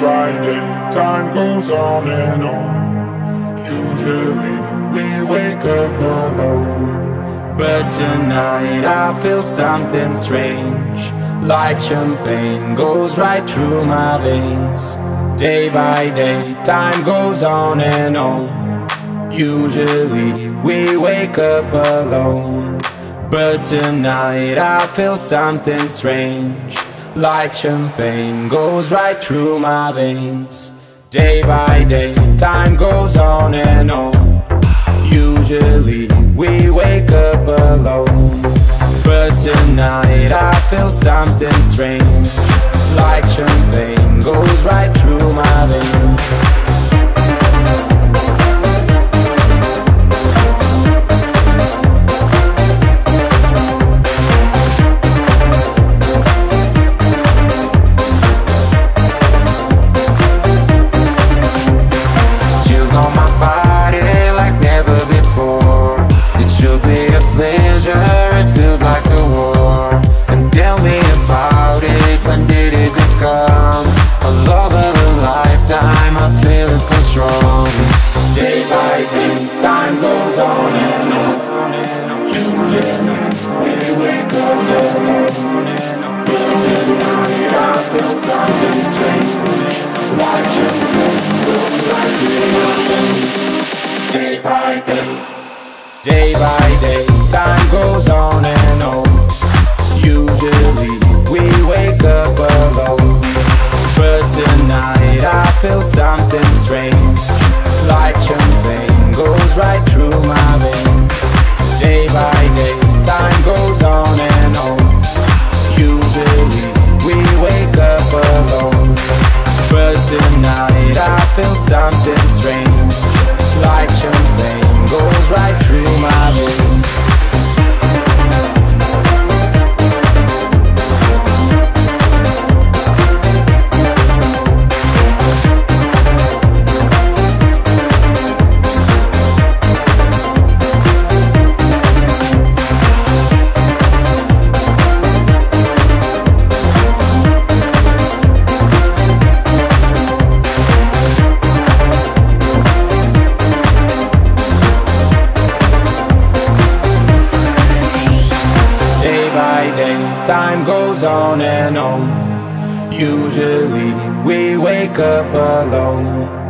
by time goes on and on. Usually we wake up alone. But tonight I feel something strange. Like champagne goes right through my veins. Day by day, time goes on and on. Usually we wake up alone. But tonight I feel something strange. Like champagne goes right through my veins. Day by day, time goes on and on. Usually we wake up alone. But tonight I feel something strange. Like champagne time goes on and on. Usually we wake up alone. But tonight I feel something strange. Like goes right through my veins. Day by day, day by day, time goes on and on. Usually we wake up alone. But tonight I feel something strange. Like tonight I feel something strange. Time goes on and on. Usually we wake up alone.